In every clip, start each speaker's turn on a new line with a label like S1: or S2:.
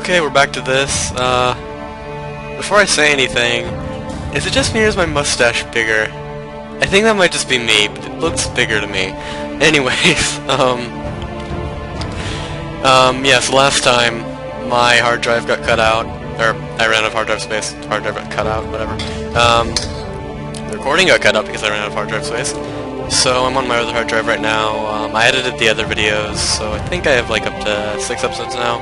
S1: Okay, we're back to this. Uh, before I say anything, is it just me or is my mustache bigger? I think that might just be me, but it looks bigger to me. Anyways, um, um, yes, last time my hard drive got cut out, or I ran out of hard drive space, hard drive got cut out, whatever. Um, the recording got cut out because I ran out of hard drive space. So I'm on my other hard drive right now. Um, I edited the other videos, so I think I have like up to six episodes now,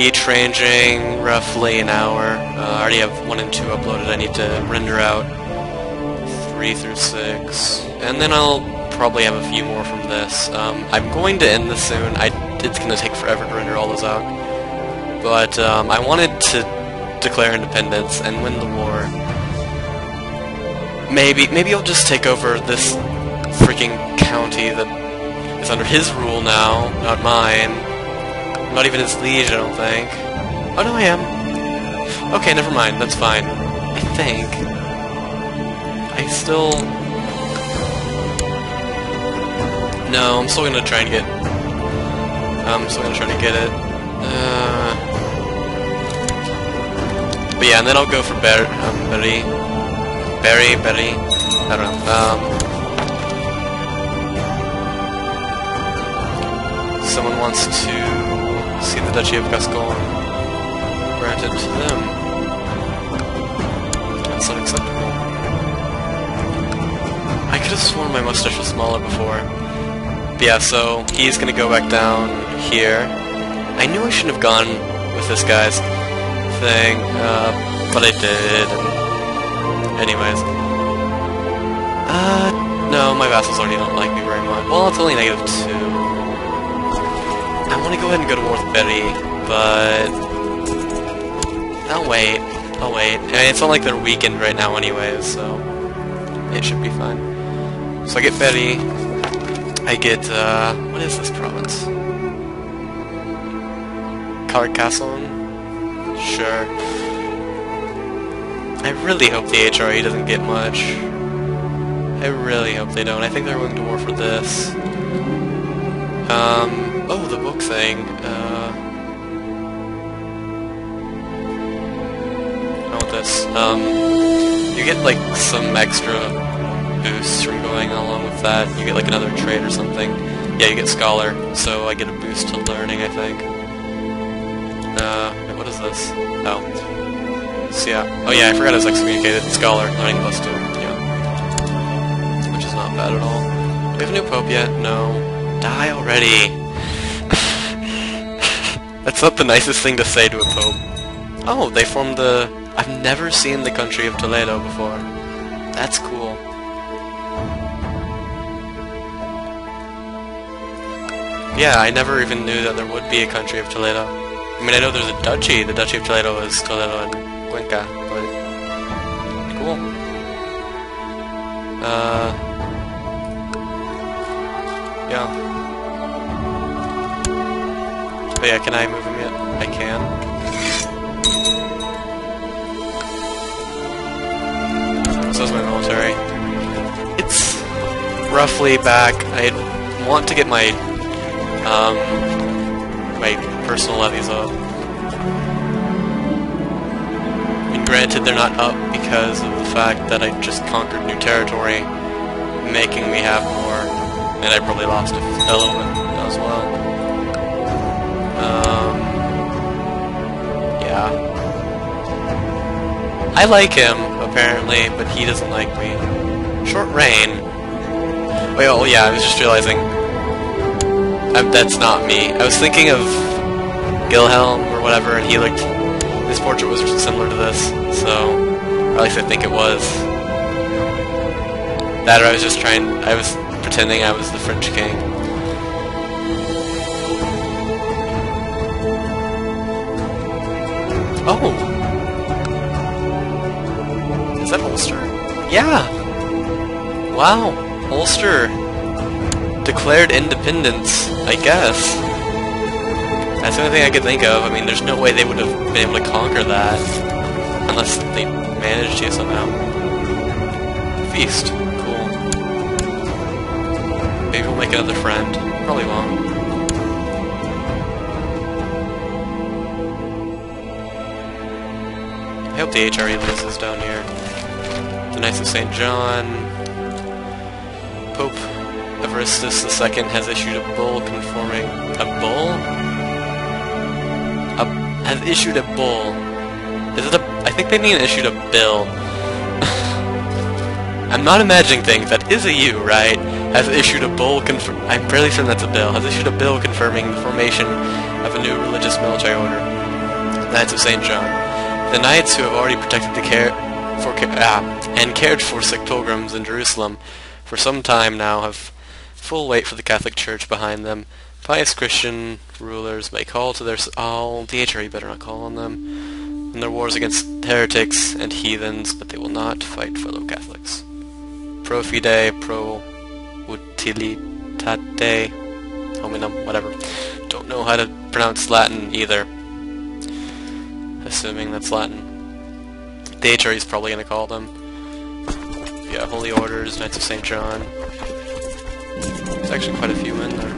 S1: each ranging roughly an hour. Uh, I already have one and two uploaded. I need to render out three through six, and then I'll probably have a few more from this. Um, I'm going to end this soon. I, it's going to take forever to render all those out, but um, I wanted to declare independence and win the war. Maybe, maybe I'll just take over this freaking county that is under his rule now, not mine. Not even his liege, I don't think. Oh, no, I am. Okay, never mind, that's fine. I think. I still... No, I'm still gonna try and get... I'm still gonna try to get it. Uh... But yeah, and then I'll go for Ber um, Berry. Berry, Berry. I don't know. Um, someone wants to see the Duchy of Gascon granted to them. That's unacceptable. I could have sworn my mustache was smaller before. But yeah, so he's gonna go back down here. I knew I shouldn't have gone with this guy's thing, uh, but I did. Anyways. Uh, no, my vassals already don't like me very much. Well, it's only negative two. Want to go ahead and go to war with Betty, but... I'll wait. I'll wait. I mean, it's not like they're weakened right now anyways, so... It should be fine. So I get Betty. I get, uh... What is this province? Carcassonne? Sure. I really hope the HRE doesn't get much. I really hope they don't. I think they're going to war for this. Um... Oh, the book thing. Uh, this. Um, you get like some extra boosts from going along with that. You get like another trait or something. Yeah, you get Scholar, so I get a boost to learning, I think. Uh, what is this? Oh. So yeah. Oh yeah, I forgot I was excommunicated. Scholar, learning plus two. Yeah. Which is not bad at all. Do we have a new Pope yet? No. Die already! That's not the nicest thing to say to a pope. Oh, they formed the... I've never seen the country of Toledo before. That's cool. Yeah, I never even knew that there would be a country of Toledo. I mean, I know there's a duchy. The Duchy of Toledo is Toledo and Cuenca, but... Cool. Uh... Yeah. Oh yeah, can I move him yet? I can. So is my military. It's roughly back. I want to get my um my personal levies up. And granted they're not up because of the fact that I just conquered new territory, making me have more, and I probably lost a bit as well. Um, yeah. I like him, apparently, but he doesn't like me. Short reign. Wait, oh yeah, I was just realizing. I'm, that's not me. I was thinking of Gilhelm or whatever, and he looked... His portrait was similar to this, so... At least I think it was. That or I was just trying... I was pretending I was the French king. Oh! Is that Ulster? Yeah! Wow! Ulster declared independence, I guess. That's the only thing I could think of. I mean, there's no way they would have been able to conquer that unless they managed to somehow. Feast. Cool. Maybe we'll make another friend. Probably won't. Hope the HRE loses down here. The Knights of St. John. Pope Everestus II has issued a bull conforming... A bull? A, has issued a bull. Is it a... I think they mean issued a bill. I'm not imagining things. That is a U, right? Has issued a bull confirm... I'm fairly certain that's a bill. Has issued a bill confirming the formation of a new religious military order. Knights of St. John. The knights who have already protected the care... For, ah, and cared for sick pilgrims in Jerusalem for some time now have full weight for the Catholic Church behind them. Pious Christian rulers may call to their... Oh, the HRE better not call on them. In their wars against heretics and heathens, but they will not fight fellow Catholics. Pro fide, pro utilitate, hominum, whatever. Don't know how to pronounce Latin either. Assuming that's Latin. The HRE is probably going to call them. Yeah, Holy Orders, Knights of St. John. There's actually quite a few in there.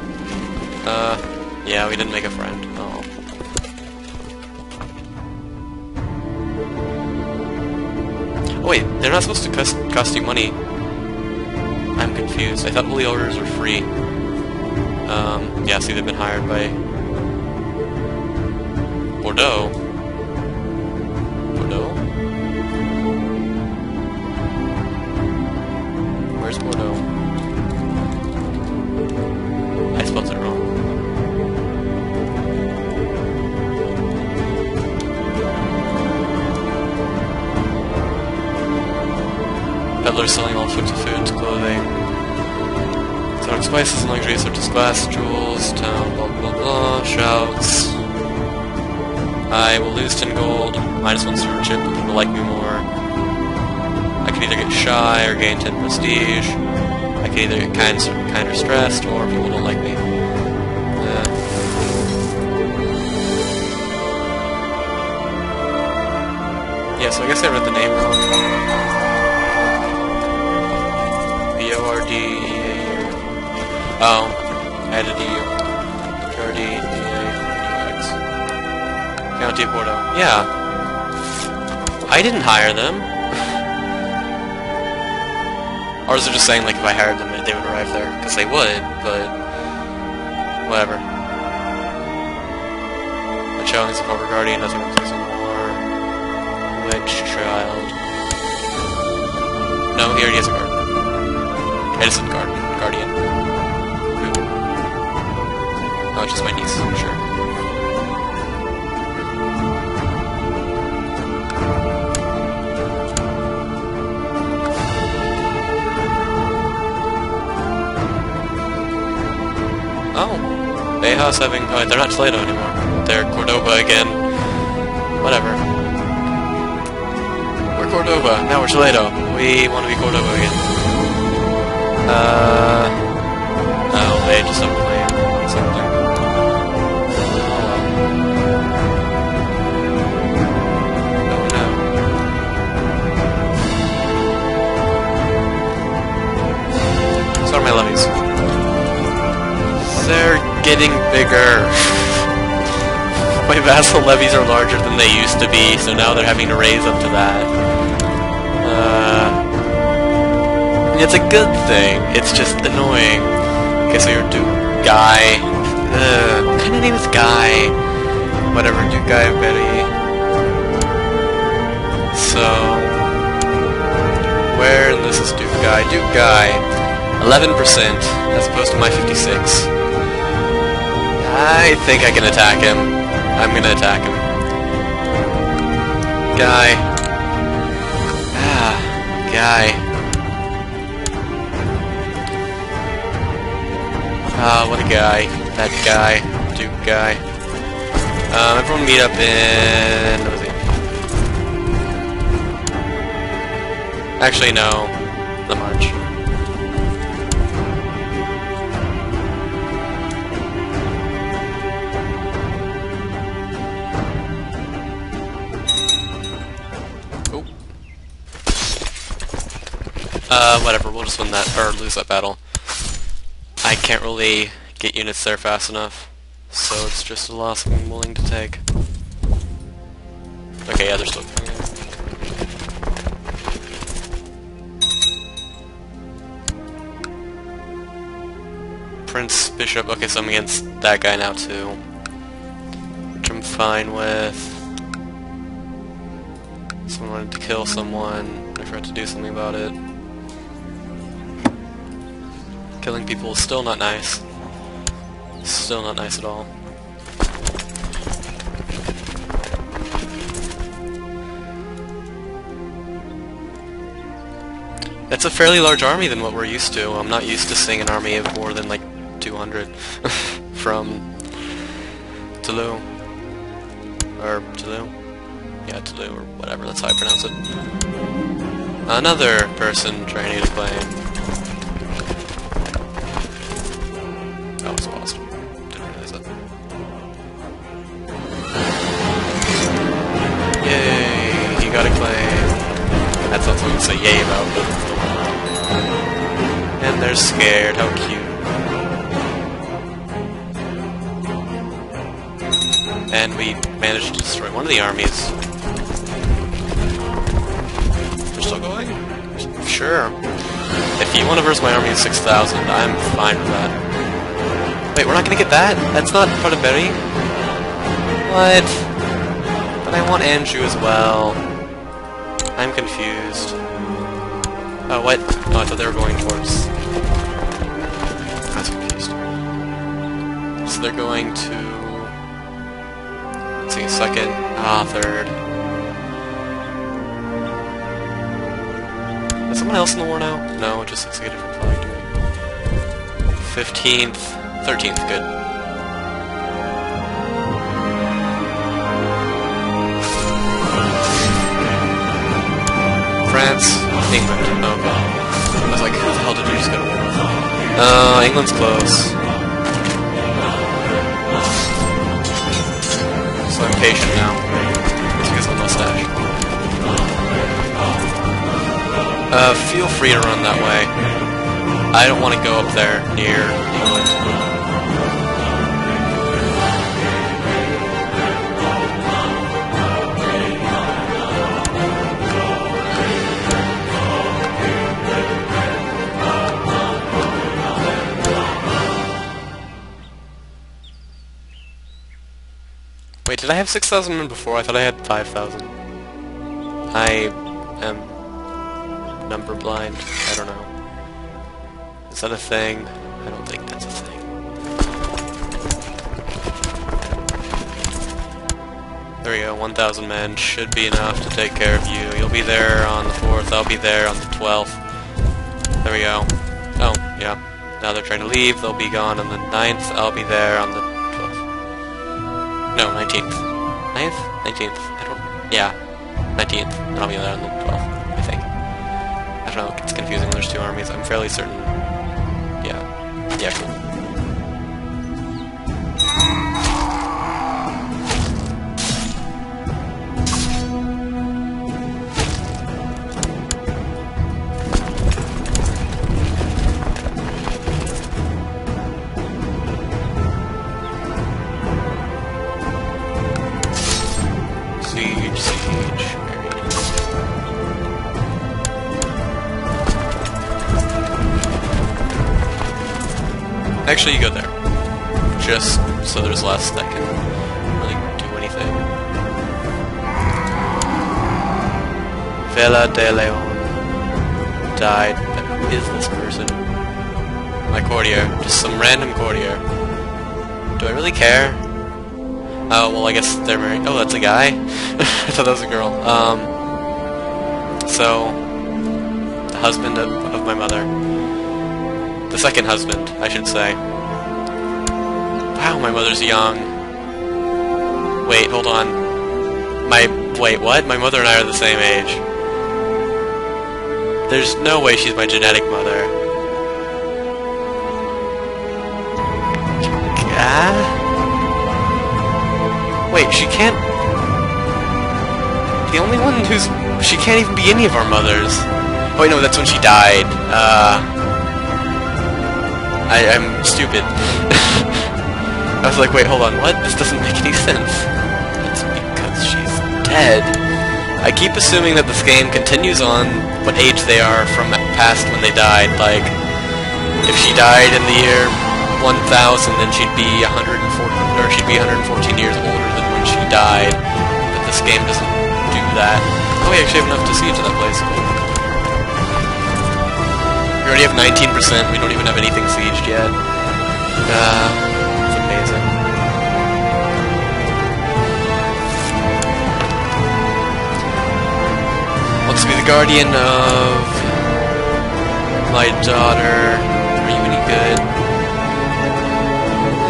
S1: Uh, yeah, we didn't make a friend. Oh. Oh wait, they're not supposed to cost, cost you money. I'm confused. I thought Holy Orders were free. Um, yeah, see, they've been hired by... Bordeaux. Where's Bordeaux? I spelled it wrong. Peddlers selling all sorts of foods, clothing. Exotic spices and luxury such as glass, jewels, town, blah blah blah, shouts. I will lose 10 gold, minus 1 stewardship, people like me more. I can either get shy or gain 10 prestige. I can either get kind, kind or stressed, or people don't like me. Yeah, so I guess I read the name wrong. B-O-R-D-E-A-U. Oh, I had a D-U. B-O-R-D-E-A-U-X. County of Bordeaux. Yeah. I didn't hire them. Or is it just saying, like, if I hired them, they would arrive there? Because they would, but... Whatever. The challenge of Cobra Guardian, nothing replaces more. Wedge Child. No, he already has a garden. Edison Garden. Guardian. Who? Oh, just my niece, Bejas having... Oh, they're not Toledo anymore. They're Cordoba again. Whatever. We're Cordoba. Now we're Toledo. We want to be Cordoba again. Uh... Oh, they just don't play something. So are my levies. They're getting bigger. My vassal levies are larger than they used to be, so now they're having to raise up to that. Uh, it's a good thing. It's just annoying. Okay, so you're Duke Guy. Uh, what kind of name is Guy? Whatever, Duke Guy Betty. So, where this is Duke Guy? Duke Guy, 11% as opposed to my 56. I think I can attack him. I'm gonna attack him. Guy. Ah, guy. Ah, what a guy. That guy. Duke guy. Um, everyone meet up in... What was it? Actually, no. The March. Uh, whatever, we'll just win that, or lose that battle. I can't really get units there fast enough, so it's just a loss I'm willing to take. Okay, yeah, they're still coming in. Prince, Bishop, okay, so I'm against that guy now too. Which I'm fine with. Someone wanted to kill someone, I forgot to do something about it. Killing people is still not nice. Still not nice at all. That's a fairly large army than what we're used to. I'm not used to seeing an army of more than like 200 from Toulouse. Or Toulouse? Yeah, Toulouse, or whatever, that's how I pronounce it. Another person training to claim. And they're scared, how cute. And we managed to destroy one of the armies. They're still going? Sure. If you want to verse my army of 6,000, I'm fine with that. Wait, we're not gonna get that? That's not part of Berry? What? But I want Anjou as well. I'm confused. Oh, what? Oh, I thought they were going towards... I was confused. So they're going to... Let's see, second, ah, third. Is someone else in the war now? No, it just looks like a different flag to me. 15th, 13th, good. France, England. Oh god. I was like, who the hell did we just go to war? Uh, England's close. So I'm patient now. Because of the mustache. Uh, feel free to run that way. I don't want to go up there near I have 6,000 men before? I thought I had 5,000. I am number blind. I don't know. Is that a thing? I don't think that's a thing. There we go, 1,000 men should be enough to take care of you. You'll be there on the 4th, I'll be there on the 12th. There we go. Oh, yeah. Now they're trying to leave, they'll be gone on the 9th, I'll be there on the no, 19th. 9th? 19th. I don't... Yeah. 19th. And I'll be there on the 12th, I think. I don't know, it's confusing there's two armies. I'm fairly certain... Yeah. Yeah, cool. Just so there's less that can really do anything. Vela de Leon died. Who is this person? My courtier. Just some random courtier. Do I really care? Oh, well, I guess they're married. Oh, that's a guy? I thought that was a girl. Um, so, the husband of, of my mother the second husband, I should say. My mother's young. Wait, hold on. My... wait, what? My mother and I are the same age. There's no way she's my genetic mother. Ah? Wait, she can't... The only one who's... She can't even be any of our mothers. Oh, no, that's when she died. Uh... I, I'm stupid. I was like, wait, hold on, what? This doesn't make any sense. It's because she's dead. I keep assuming that this game continues on what age they are from past when they died. Like, if she died in the year 1000, then she'd be 140, or she'd be 114 years older than when she died. But this game doesn't do that. Oh, we actually have enough to siege that place. We already have 19%. We don't even have anything sieged yet. Uh, amazing. Wants to be the guardian of my daughter. Are you any good?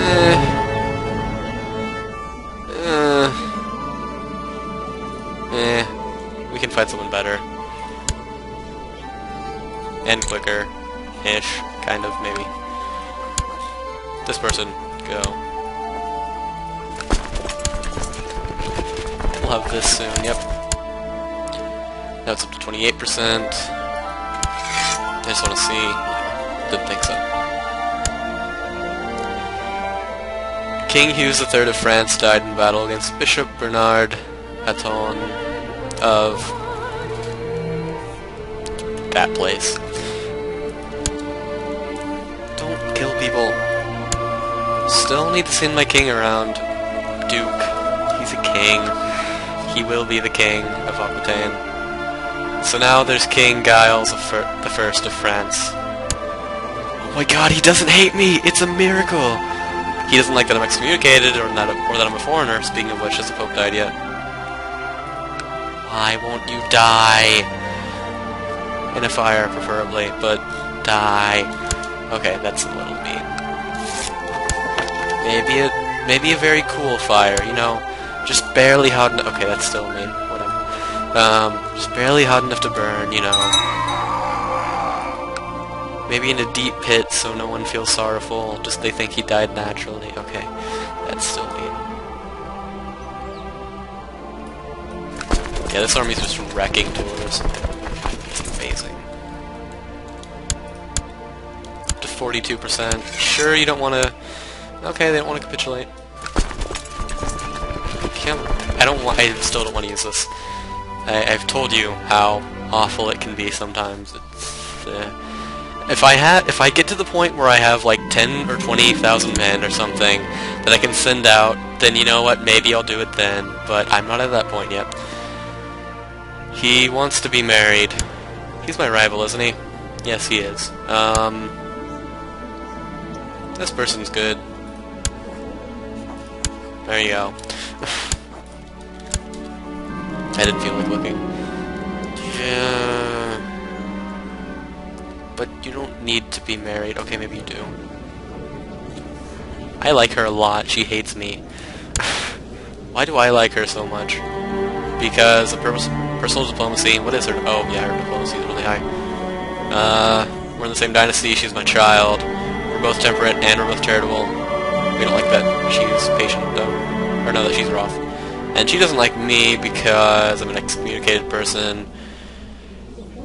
S1: Eh. Uh. Eh. We can find someone better. And quicker. Ish. Kind of, maybe. This person. Go. We'll have this soon, yep. Now it's up to 28%. I just want to see. Didn't think so. King Hughes III of France died in battle against Bishop Bernard Hatton of that place. Don't kill people. Still need to send my king around. Duke. He's a king. He will be the king of Aquitaine. So now there's King Giles the First of France. Oh my god, he doesn't hate me! It's a miracle! He doesn't like that I'm excommunicated or that, or that I'm a foreigner, speaking of which, has the Pope died yet? Why won't you die? In a fire, preferably, but die. Okay, that's a little mean. Maybe a, maybe a very cool fire, you know? Just barely hot enough. Okay, that's still mean. Whatever. Um, just barely hot enough to burn, you know. Maybe in a deep pit so no one feels sorrowful, just they think he died naturally. Okay, that's still mean. Yeah, this army's just wrecking tours. It's amazing. Up to 42%. Sure, you don't want to... Okay, they don't want to capitulate. Can't... I don't. I still don't want to use this. I, have told you how awful it can be sometimes. Uh, if I had, if I get to the point where I have like 10 or 20,000 men or something that I can send out, then you know what, maybe I'll do it then, but I'm not at that point yet. He wants to be married. He's my rival, isn't he? Yes, he is. Um, this person's good. There you go. I didn't feel like looking. Yeah. But you don't need to be married. Okay, maybe you do. I like her a lot. She hates me. Why do I like her so much? Because of personal diplomacy. What is her? Oh, yeah, her diplomacy is really high. Uh, we're in the same dynasty. She's my child. We're both temperate and we're both charitable. We don't like that she's patient, though. Or no, that she's rough. And she doesn't like me because I'm an excommunicated person.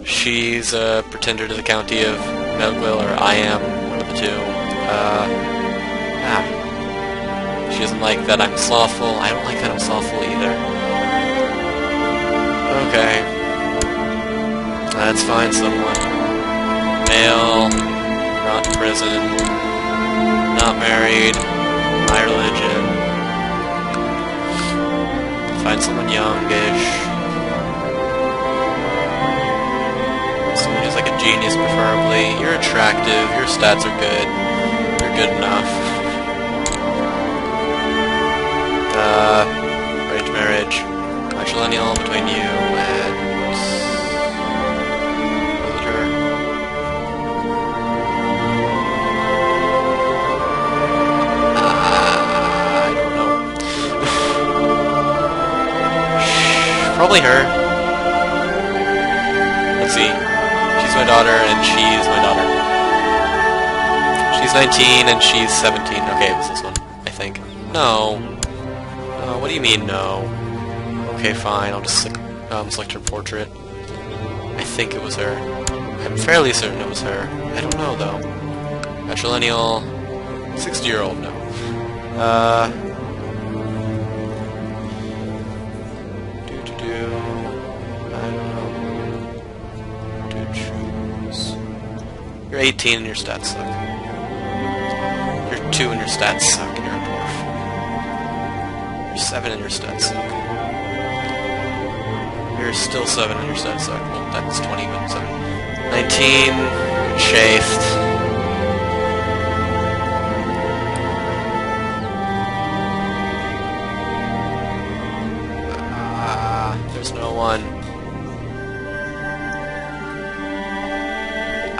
S1: She's a pretender to the county of Melville, or I am, one of the two. Uh, ah. She doesn't like that I'm slothful. I don't like that I'm slothful either. Okay. Let's find someone. Male, not in prison, not married, my religion. Find someone youngish. Someone who's like a genius, preferably. You're attractive, your stats are good. You're good enough. Uh, arranged marriage. Matrilineal between you and... Probably her. Let's see. She's my daughter, and she's my daughter. She's 19, and she's 17. Okay, it was this one, I think. No. Uh, what do you mean, no? Okay, fine, I'll just um, select her portrait. I think it was her. I'm fairly certain it was her. I don't know, though. Matrilineal... 60-year-old, no. Uh... You're 18 and your stats suck. You're 2 and your stats suck and you're a dwarf. You're 7 and your stats suck. You're still 7 and your stats suck. Well, that's 20, but 7. 19, chafed. Ah,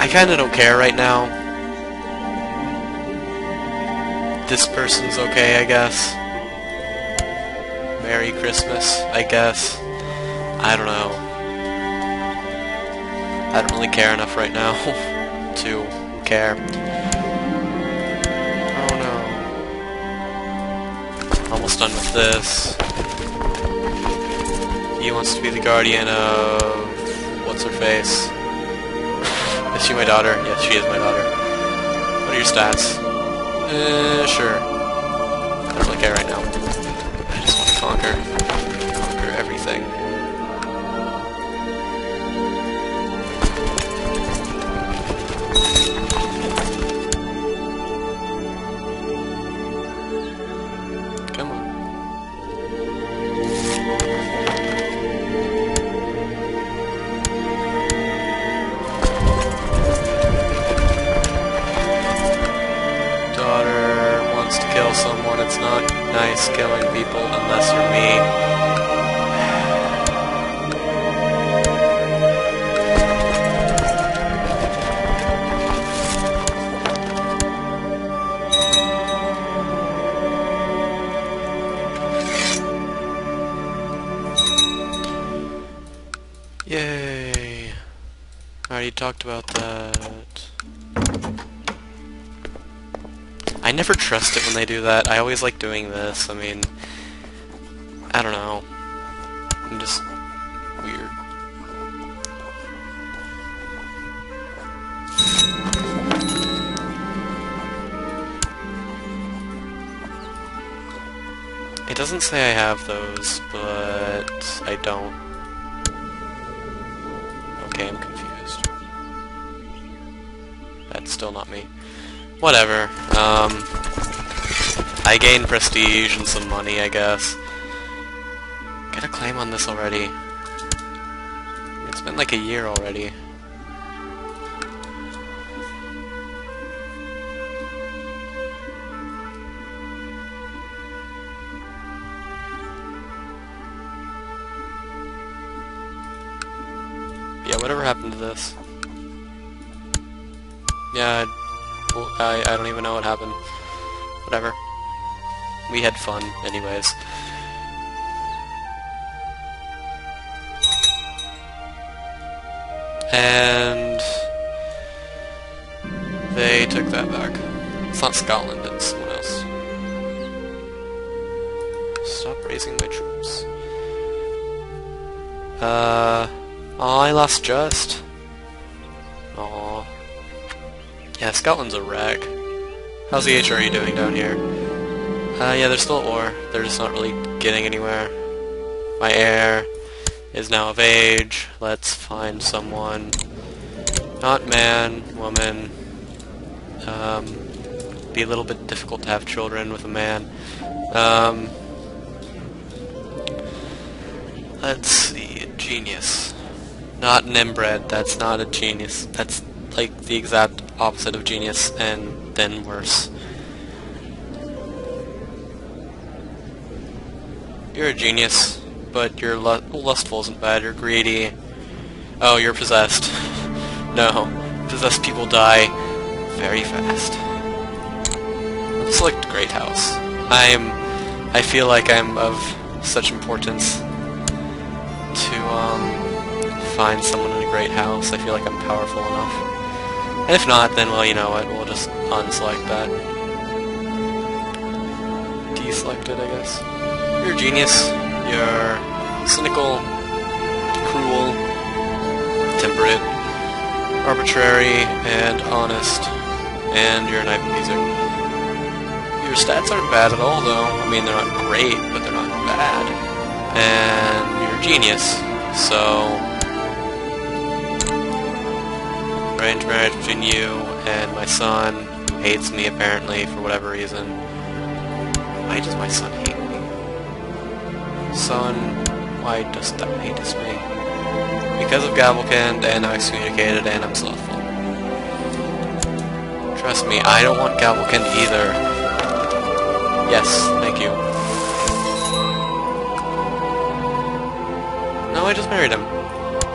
S1: I kinda don't care right now. This person's okay, I guess. Merry Christmas, I guess. I don't know. I don't really care enough right now to care. Oh no. Almost done with this. He wants to be the guardian of... what's her face? Is she my daughter? Yes, she is my daughter. What are your stats? Uh, sure. I don't really care right now. I just want to conquer. Nice killing people unless you're me. Yay! I already talked about never trust it when they do that. I always like doing this. I mean, I don't know. I'm just weird. It doesn't say I have those, but I don't. Okay, I'm confused. That's still not me. Whatever. Um, I gain prestige and some money, I guess. Get a claim on this already. It's been like a year already. Yeah, whatever happened to this? Yeah, I, I don't even know what happened. Whatever. We had fun, anyways. And... They took that back. It's not Scotland, it's someone else. Stop raising my troops. Uh... Oh, I lost Just. Yeah, Scotland's a wreck. How's the HRE doing down here? Uh, yeah, they're still at war. They're just not really getting anywhere. My heir is now of age. Let's find someone. Not man, woman. Um, be a little bit difficult to have children with a man. Um, let's see, genius. Not an inbred, that's not a genius. That's like the exact opposite of genius, and then worse. You're a genius, but you're lu lustful isn't bad, you're greedy. Oh, you're possessed. no, possessed people die very fast. Let's select Great House. I'm... I feel like I'm of such importance to, um, find someone in a great house. I feel like I'm powerful enough. If not, then, well, you know what, we'll just unselect that. Deselect it, I guess. You're a genius. You're cynical, cruel, temperate, arbitrary, and honest. And you're an Ivan Your stats aren't bad at all, though. I mean, they're not great, but they're not bad. And you're a genius, so arranged marriage between you and my son, hates me apparently for whatever reason. Why does my son hate me? Son, why does thou hatest me? Because of Gavelkind and I'm excommunicated and I'm slothful. Trust me, I don't want Gavelkind either. Yes, thank you. No, I just married him.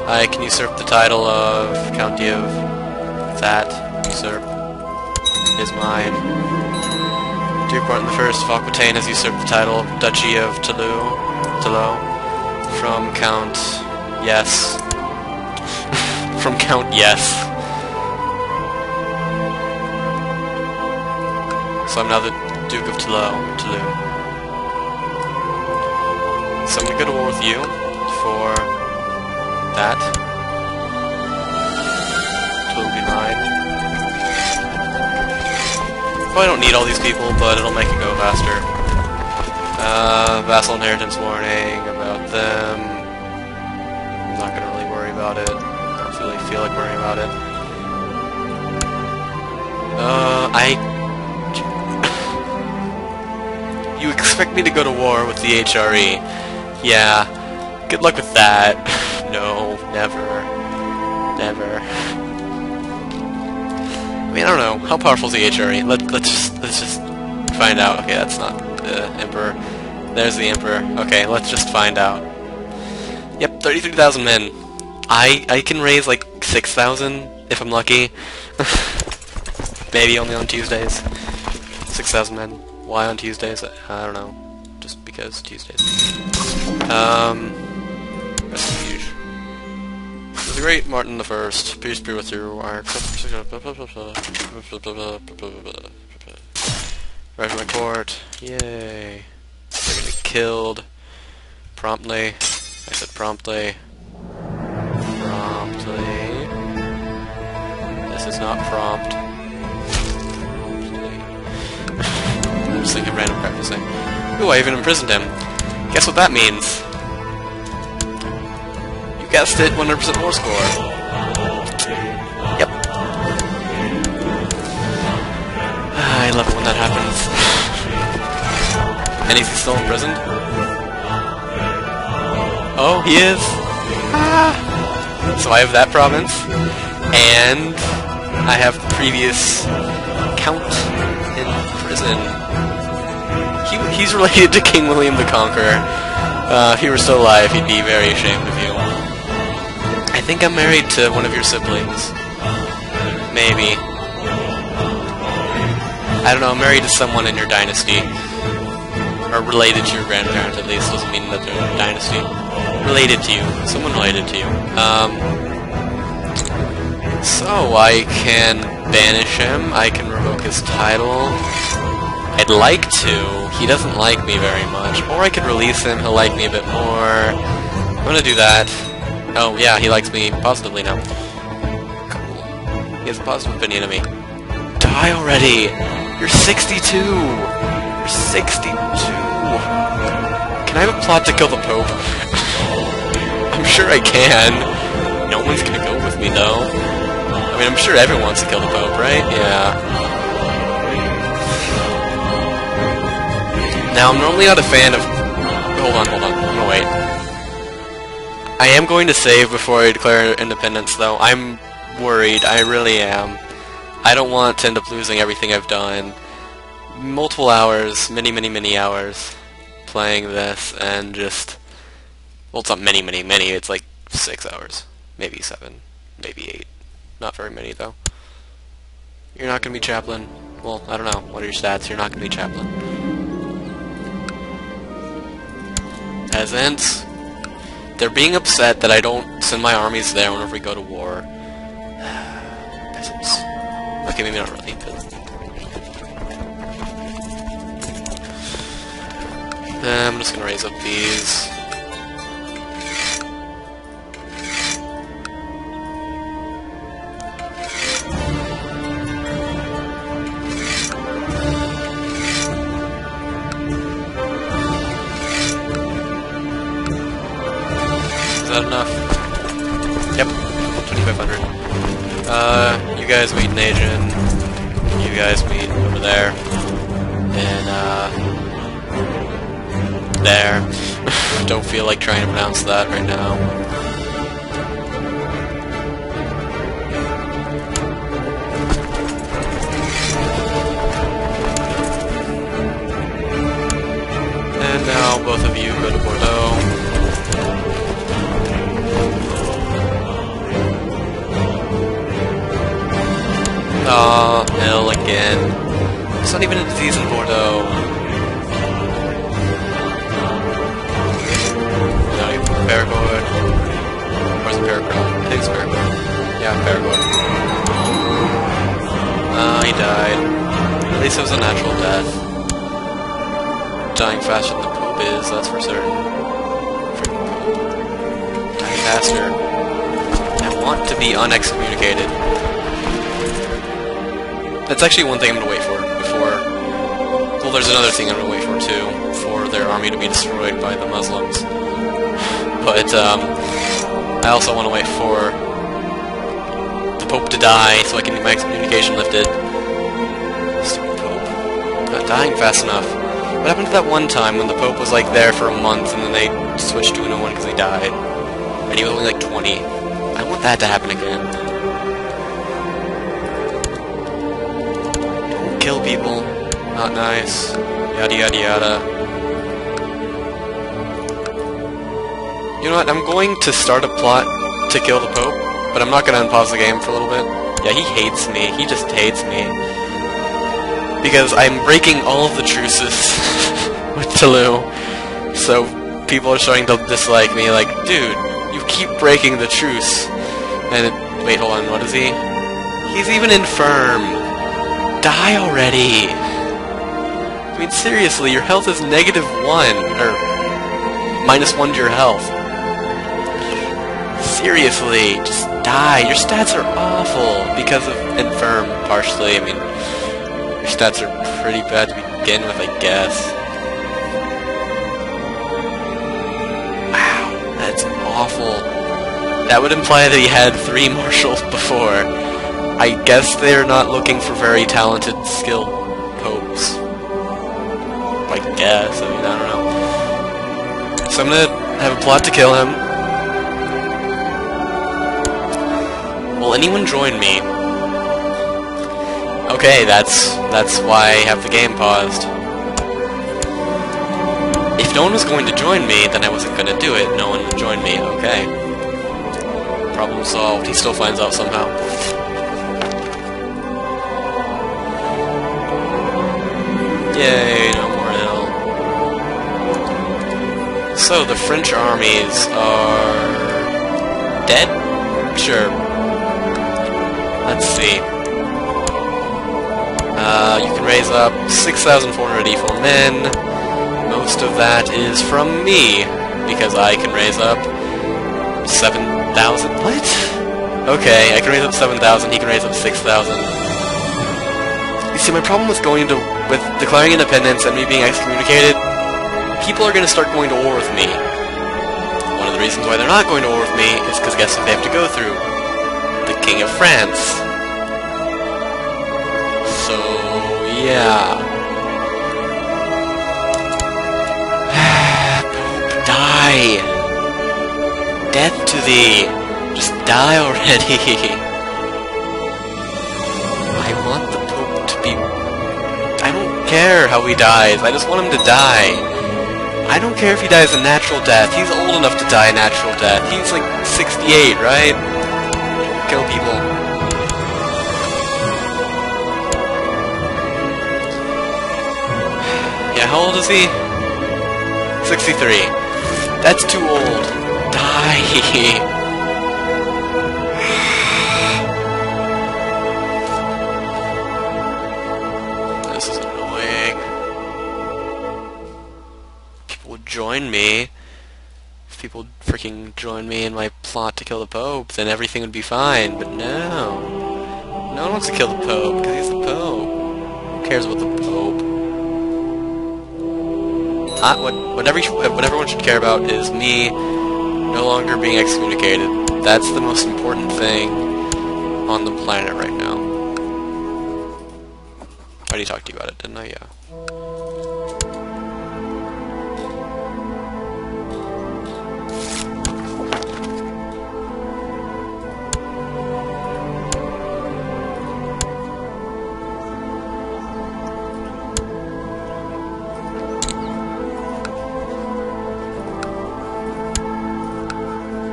S1: I can usurp the title of County of that. Usurp is mine. Duke Martin I of Aquitaine has usurped the title Duchy of Toulouse, Toulouse from Count Yes. from Count Yes. So I'm now the Duke of Toulouse. Toulouse. So I'm gonna go to war with you for that. Mine. Probably don't need all these people, but it'll make it go faster. Uh, vassal inheritance warning about them. I'm not gonna really worry about it. I don't really feel like worrying about it. Uh, I You expect me to go to war with the HRE? Yeah. Good luck with that. no, never. Never. I mean, I don't know. How powerful is the HRE? Let, let's just let's just find out. Okay, that's not the Emperor. There's the Emperor. Okay, let's just find out. Yep, 33,000 men. I I can raise like 6,000 if I'm lucky. Maybe only on Tuesdays. 6,000 men. Why on Tuesdays? I don't know. Just because Tuesdays. Um, great Martin the First, peace be with you. Rise my court. Yay. They're gonna be killed. Promptly. I said promptly. Promptly. This is not prompt. I'm just thinking random practicing. Ooh, I even imprisoned him. Guess what that means? Guessed it, 100% more score. Yep. I love it when that happens. and is he still imprisoned? Oh, he is? Ah. So I have that province, and I have the previous count in prison. He, he's related to King William the Conqueror. Uh, if he were still alive, he'd be very ashamed of you. I think I'm married to one of your siblings. Maybe. I don't know, I'm married to someone in your dynasty. Or related to your grandparents, at least. Doesn't mean that they're in dynasty. Related to you. Someone related to you. Um, so, I can banish him. I can revoke his title. I'd like to. He doesn't like me very much. Or I could release him, he'll like me a bit more. I'm gonna do that. Oh, yeah, he likes me positively now. Cool. He has a positive opinion of me. Die already! You're 62! You're 62! Can I have a plot to kill the Pope? I'm sure I can. No one's gonna go with me, though. I mean, I'm sure everyone wants to kill the Pope, right? Yeah. Now, I'm normally not a fan of... Hold on, hold on. I'm gonna wait. I am going to save before I declare independence, though. I'm worried. I really am. I don't want to end up losing everything I've done. Multiple hours, many, many, many hours playing this, and just... Well, it's not many, many, many. It's like six hours. Maybe seven. Maybe eight. Not very many, though. You're not going to be chaplain. Well, I don't know. What are your stats? You're not going to be chaplain. peasants. They're being upset that I don't send my armies there whenever we go to war. peasants. Okay, maybe not really, but... Um, I'm just gonna raise up these. Guys meet over there. And, uh... There. Don't feel like trying to pronounce that right now. And now both of you go to Bordeaux. Hill again. It's not even a disease in Bordeaux. No, Paraguay. Where's Paraguay? I think it's Paraguay. Yeah, Paraguay. Uh, he died. At least it was a natural death. Dying faster than the Pope is, that's for certain. Pope. Dying faster. I want to be unexcommunicated. That's actually one thing I'm gonna wait for before. Well, there's another thing I'm gonna wait for too, for their army to be destroyed by the Muslims. But um, I also want to wait for the Pope to die so I can get my excommunication lifted. Stupid Pope, not dying fast enough. What happened to that one time when the Pope was like there for a month and then they switched to a new one because he died, and he was only like 20? I want that to happen again. People, not nice, yada yada yada. You know what, I'm going to start a plot to kill the Pope, but I'm not going to unpause the game for a little bit. Yeah, he hates me, he just hates me. Because I'm breaking all of the truces with Toulouse, so people are starting to dislike me, like, dude, you keep breaking the truce. And, it, wait, hold on, what is he? He's even infirm die already! I mean, seriously, your health is negative one, or minus one to your health. Seriously, just die. Your stats are awful because of infirm, partially. I mean, your stats are pretty bad to begin with, I guess. Wow, that's awful. That would imply that he had three marshals before. I guess they're not looking for very talented, skilled popes. I guess, I mean, I don't know. So I'm gonna have a plot to kill him. Will anyone join me? Okay, that's that's why I have the game paused. If no one was going to join me, then I wasn't gonna do it. No one would join me, okay. Problem solved. He still finds out somehow. Yay, no more ill. So, the French armies are... dead? Sure. Let's see. Uh, you can raise up 6,484 men. Most of that is from me, because I can raise up 7,000... What? Okay, I can raise up 7,000, he can raise up 6,000. You see, my problem with going into with declaring independence and me being excommunicated, people are going to start going to war with me. One of the reasons why they're not going to war with me is because guess what they have to go through? The King of France. So, yeah. Die! Death to thee! Just die already! care how he dies. I just want him to die. I don't care if he dies a natural death. He's old enough to die a natural death. He's like 68, right? Kill people. Yeah, how old is he? 63. That's too old. Die! join me, if people freaking join me in my plot to kill the Pope, then everything would be fine. But no. No one wants to kill the Pope, because he's the Pope. Who cares about the Pope? I, what, what, every, what everyone should care about is me no longer being excommunicated. That's the most important thing on the planet right now. I already talked to you about it, didn't I? Yeah.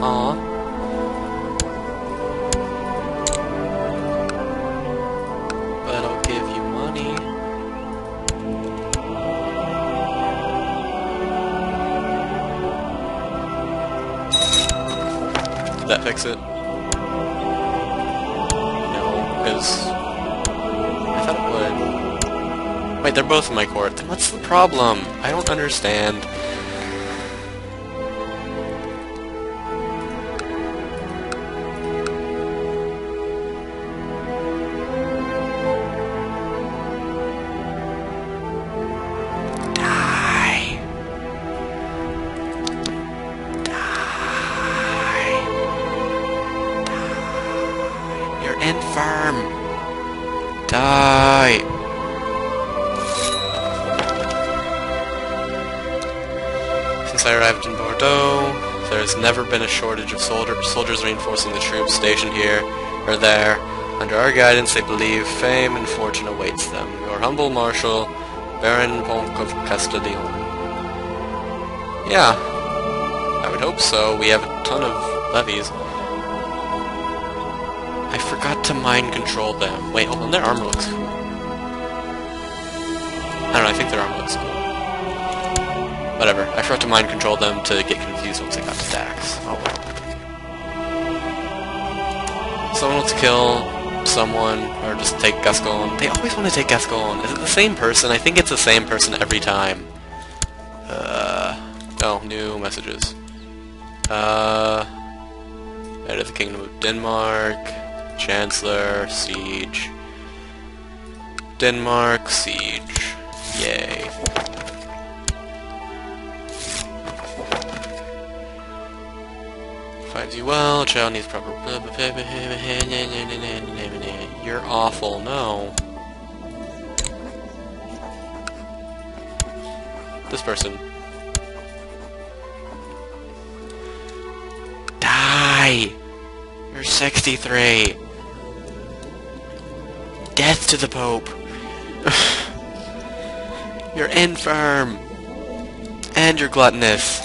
S1: Aw. But I'll give you money. Did that fix it? No, because I thought it would. Wait, they're both in my court. Then what's the problem? I don't understand. Soldier soldiers reinforcing the troops stationed here or there. Under our guidance, they believe fame and fortune awaits them. Your humble marshal, Baron Ponk of Castillon. Yeah, I would hope so. We have a ton of levies. I forgot to mind control them. Wait, hold on, their armor looks cool. I don't know, I think their armor looks cool. Whatever, I forgot to mind control them to get Wants to kill someone, or just take Gascon. They always want to take Gascon. Is it the same person? I think it's the same person every time. Uh, oh, new messages. Uh, head of the Kingdom of Denmark, Chancellor, Siege. Denmark, Siege. Finds you well, child needs proper... You're awful, no. This person. Die! You're 63. Death to the Pope. you're infirm. And you're gluttonous.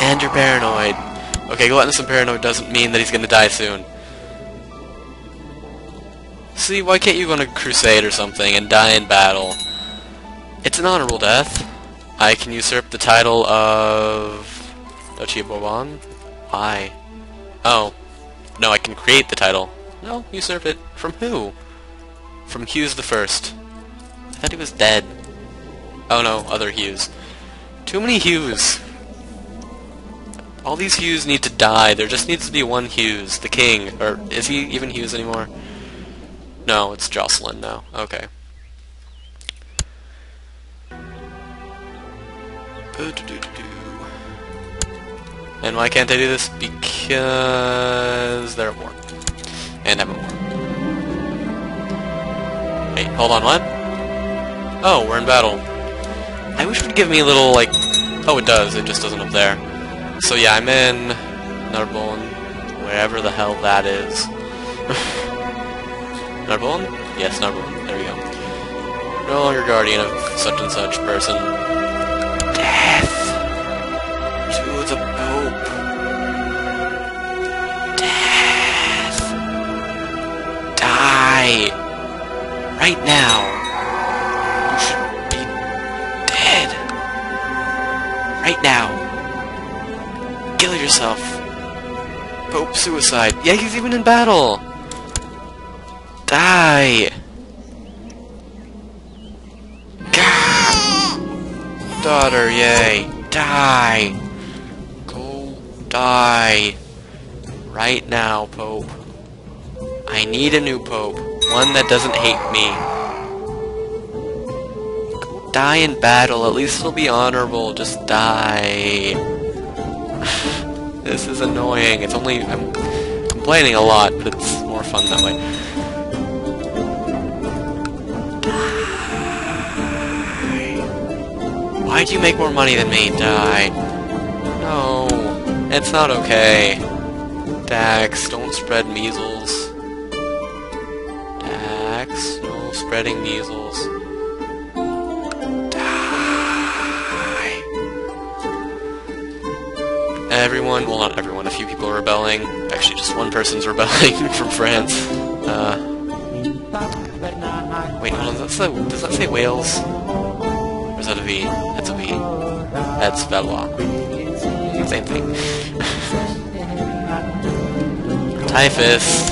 S1: And you're paranoid. Okay, gluttonous and paranoid doesn't mean that he's gonna die soon. See, why can't you go on a crusade or something and die in battle? It's an honorable death. I can usurp the title of... Bourbon? Why? Oh. No, I can create the title. No, usurp it. From who? From Hughes the First. I thought he was dead. Oh no, other Hughes. Too many Hughes. All these Hughes need to die. There just needs to be one Hughes, the king. Or is he even Hughes anymore? No, it's Jocelyn now. Okay. And why can't I do this? Because they're at war. And I'm at war. Wait, hold on, what? Oh, we're in battle. I wish it would give me a little, like... Oh, it does. It just doesn't up there. So yeah, I'm in Narbonne, wherever the hell that is. Narbonne? Yes, Narbonne. There we go. No longer guardian of such and such person. Death to the Pope. Death. Die. Right now. You should be dead. Right now. Kill yourself. Pope suicide. Yeah, he's even in battle. Die. Daughter, yay. Die. Go die. Right now, Pope. I need a new Pope. One that doesn't hate me. Go die in battle. At least it'll be honorable. Just die. This is annoying. It's only... I'm complaining a lot, but it's more fun that way. Why'd you make more money than me? Die. No. It's not okay. Dax, don't spread measles. Dax, no spreading measles. Everyone, well not everyone, a few people are rebelling. Actually, just one person's rebelling from France. Uh, wait, hold on, does that, say, does that say Wales? Or is that a V? That's a V. That's Valois. Same thing. typhus.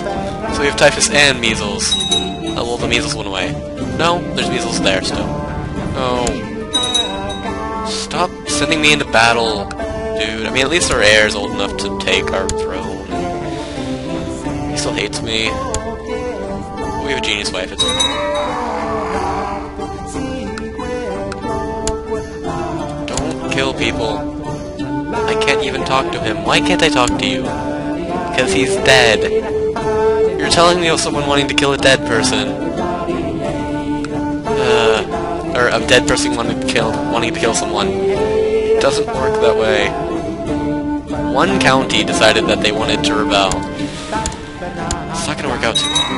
S1: So we have typhus and measles. Oh, well, the measles went away. No, there's measles there still. Oh. Stop sending me into battle, dude. I mean, at least our heir is old enough to take our throne. He still hates me. We have a genius wife. It's Don't kill people. I can't even talk to him. Why can't I talk to you? Because he's dead. You're telling me of someone wanting to kill a dead person. Uh, or a dead person wanting to kill wanting to kill someone. It doesn't work that way. One county decided that they wanted to rebel. It's not gonna work out too well.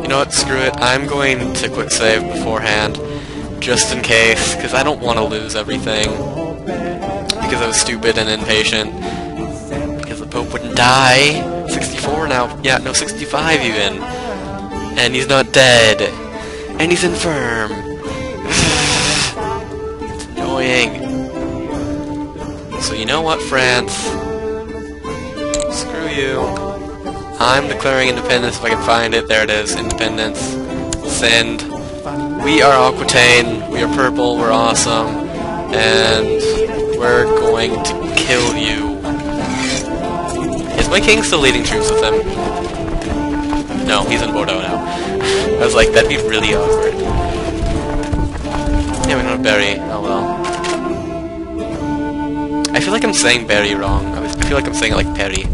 S1: You know what, screw it. I'm going to quick save beforehand, just in case, because I don't want to lose everything. Because I was stupid and impatient. Because the Pope wouldn't die. 64 now. Yeah, no, 65 even. And he's not dead. And he's infirm. it's annoying. So you know what, France? Screw you. I'm declaring independence if I can find it. There it is. Independence. Send. We are Aquitaine. We are purple. We're awesome. And we're going to kill you. Is my king still leading troops with him? No, he's in Bordeaux now. I was like, that'd be really awkward. Yeah, we don't have Berry. Oh well. I feel like I'm saying Berry wrong. I feel like I'm saying it like Perry.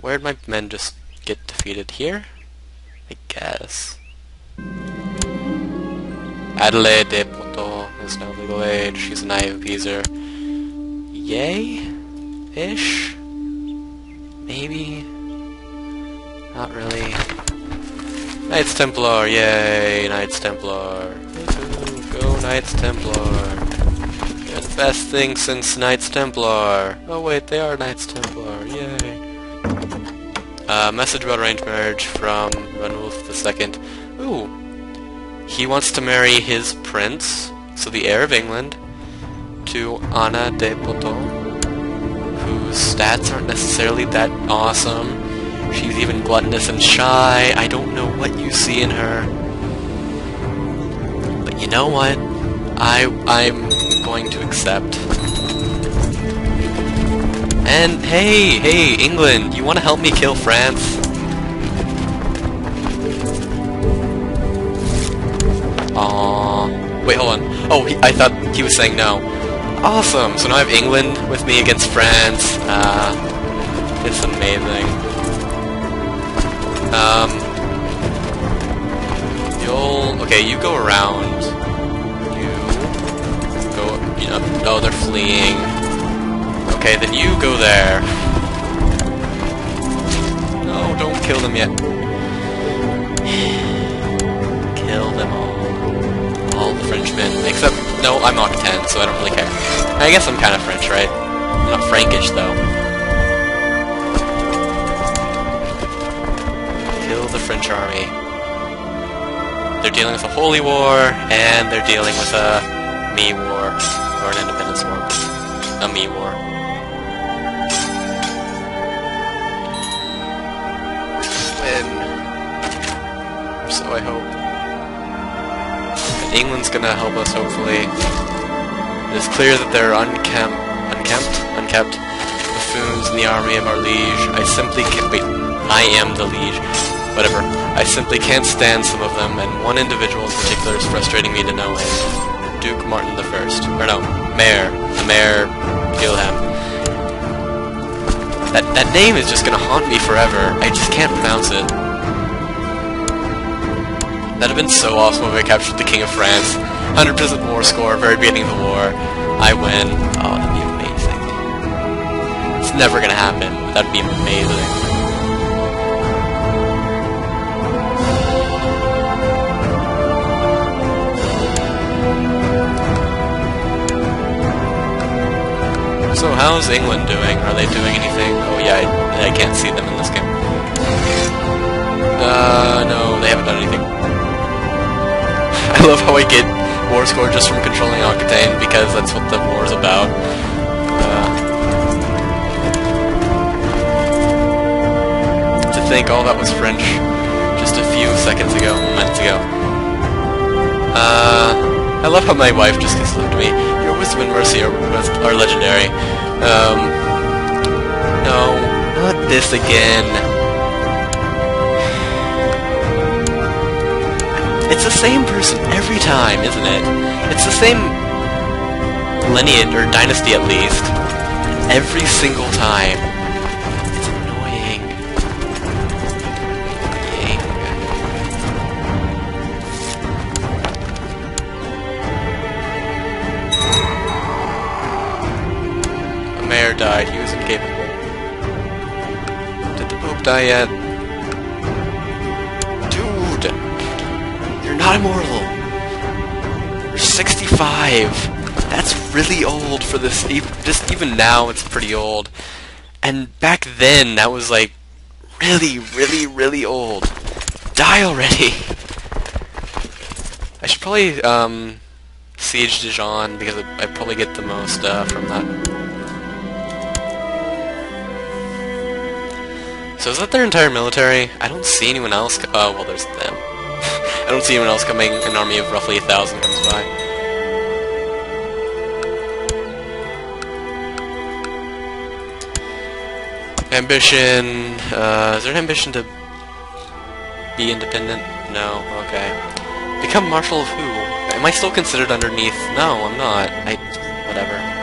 S1: Where'd my men just get defeated? Here? I guess. Adelaide de Poto is now legal age. She's a naive appeaser. Yay? Ish? Maybe? Not really. Knights Templar, yay! Knights Templar. Go Knights Templar. They're the best thing since Knights Templar. Oh wait, they are Knights Templar, yay. Uh, message about arranged marriage from Ranulf II. Ooh. He wants to marry his prince, so the heir of England, to Anna de Poton, whose stats aren't necessarily that awesome. She's even gluttonous and shy. I don't know what you see in her. But you know what? I, I'm going to accept. And hey, hey, England, you want to help me kill France? Aww. Wait, hold on. Oh, he, I thought he was saying no. Awesome! So now I have England with me against France. Uh, it's amazing. Um, you'll... Okay, you go around. Oh, they're fleeing. Okay, then you go there. No, don't kill them yet. kill them all. All the Frenchmen. Except, no, I'm Occitan, so I don't really care. I guess I'm kind of French, right? I'm not Frankish, though. Kill the French army. They're dealing with a holy war, and they're dealing with a me war, an independence war. A me war. Win. So I hope. And England's gonna help us, hopefully. It's clear that there are unkempt, unkempt, unkept buffoons in the army of our liege. I simply can't, wait, I am the liege. Whatever. I simply can't stand some of them, and one individual in particular is frustrating me to no end. Duke Martin the First. Or no, Mayor. The Mayor Gilham. That, that name is just gonna haunt me forever. I just can't pronounce it. That'd have been so awesome if I captured the King of France. 100% war score, very beginning of the war. I win. Oh, that'd be amazing. It's never gonna happen. but That'd be amazing. So how's England doing? Are they doing anything? Oh yeah, I, I can't see them in this game. Uh, no, they haven't done anything. I love how I get war score just from controlling Aquitaine, because that's what the war is about. Uh, to think all that was French just a few seconds ago, minutes ago. Uh, I love how my wife just to me. Your wisdom and mercy are, are legendary. Um, no, not this again. It's the same person every time, isn't it? It's the same lineage, or dynasty at least, every single time. Die yet? not immortal. You're 65. That's really old for this. Just even now, it's pretty old. And back then, that was like really, really, really old. Die already. I should probably um, siege Dijon because I'd probably get the most uh, from that. So is that their entire military? I don't see anyone else. Oh, well, there's them. I don't see anyone else coming. An army of roughly a thousand comes by. Ambition. Uh, is there an ambition to be independent? No. Okay. Become Marshal of who? Am I still considered underneath? No, I'm not. I... whatever.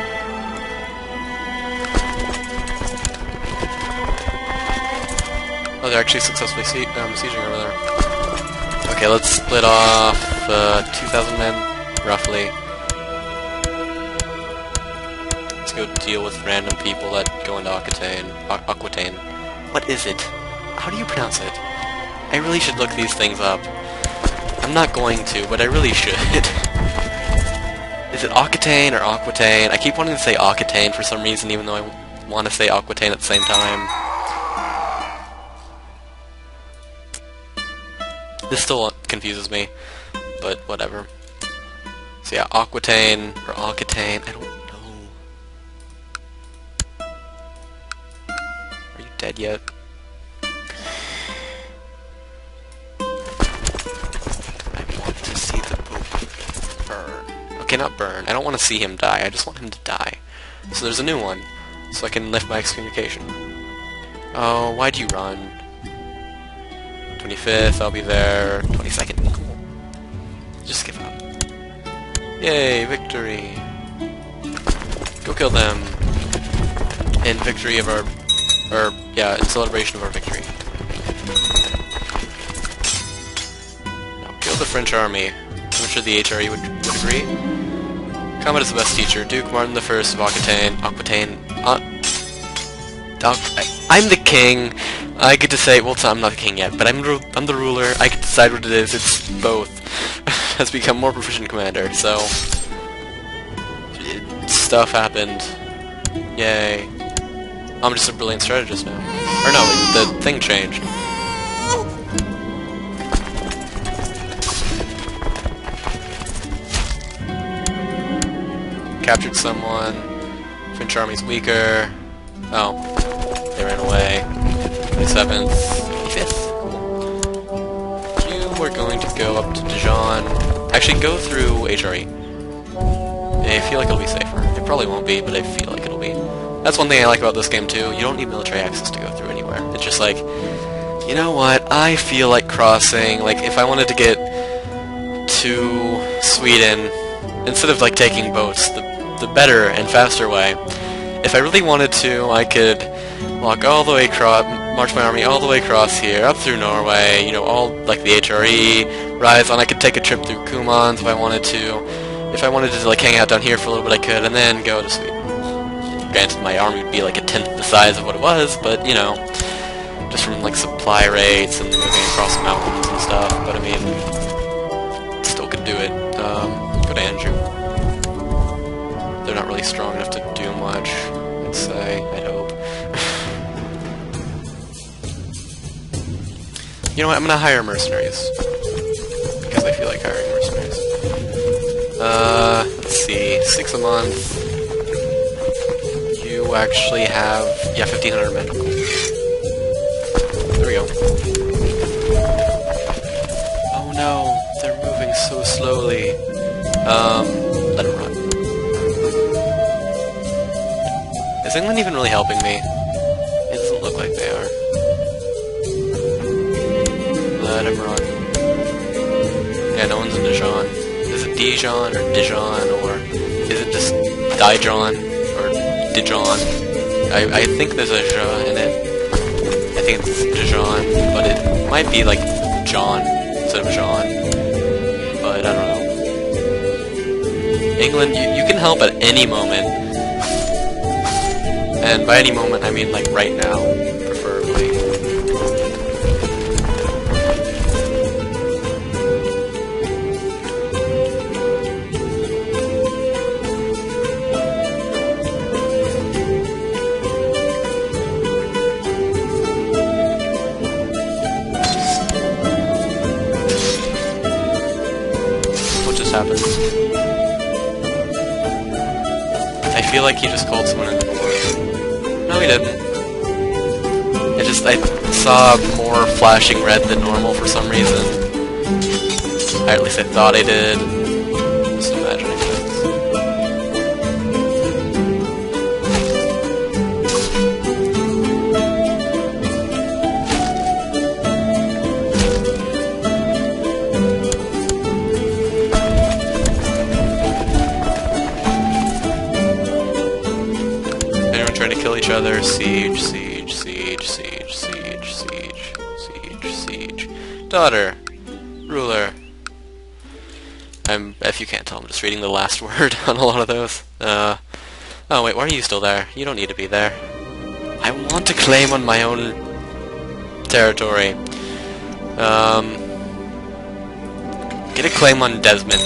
S1: Oh, they're actually successfully sie um, sieging over there. Okay, let's split off uh, 2,000 men, roughly. Let's go deal with random people that go into Aquitaine. Aquitaine. What is it? How do you pronounce it? I really should look these things up. I'm not going to, but I really should. is it Aquitaine or Aquitaine? I keep wanting to say Aquitaine for some reason, even though I want to say Aquitaine at the same time. This still confuses me, but whatever. So yeah, Aquitaine or Aquitaine, I don't know. Are you dead yet? I want to see the Pope burn. Okay, not burn. I don't want to see him die. I just want him to die. So there's a new one, so I can lift my excommunication. Oh, why'd you run? 25th, I'll be there. 22nd, cool. Just give up. Yay, victory! Go kill them! In victory of our... or, yeah, in celebration of our victory. Now, kill the French army. I'm sure the HRE would, would agree. Combat is the best teacher. Duke Martin I of Aquitaine. Aquitaine. Uh, I'm the king. I get to say, well, I'm not the king yet, but I'm, I'm the ruler. I can decide what it is. It's both. Has become more proficient commander, so stuff happened. Yay. I'm just a brilliant strategist now. Or no, the thing changed. Captured someone. French army's weaker. Oh. They ran away. 27th, 5th. You are going to go up to Dijon. Actually, go through HRE. I feel like it'll be safer. It probably won't be, but I feel like it'll be. That's one thing I like about this game, too. You don't need military access to go through anywhere. It's just like, you know what, I feel like crossing. Like, if I wanted to get to Sweden, instead of, like, taking boats, the, the better and faster way, if I really wanted to, I could walk all the way across, march my army all the way across here, up through Norway, you know, all, like, the HRE, rise on, I could take a trip through Kumans if I wanted to. If I wanted to, like, hang out down here for a little bit, I could, and then go to Sweden. Granted, my army would be, like, a tenth the size of what it was, but, you know, just from, like, supply rates and moving across mountains and stuff, but, I mean, still could do it. Um, go to Andrew. They're not really strong enough You know what, I'm gonna hire mercenaries. Because I feel like hiring mercenaries. Uh, let's see, six a month. You actually have, yeah, 1,500 men. There we go. Oh no, they're moving so slowly. Um, let them run. Is England even really helping me? It doesn't look like they are. Let him run. Yeah, no one's in Dijon. Is it Dijon or Dijon or is it just Dijon or Dijon? I, I think there's a a J in it. I think it's Dijon, but it might be like John instead of Jean. But I don't know. England, you, you can help at any moment. And by any moment, I mean like right now, feel like he just called someone in. No, he didn't. I just, I saw more flashing red than normal for some reason. Or at least I thought I did. Siege, siege, siege, siege, siege, siege, siege, siege. Daughter. Ruler. I'm, if you can't tell, I'm just reading the last word on a lot of those. Uh, oh wait, why are you still there? You don't need to be there. I want to claim on my own territory. Um, get a claim on Desmond.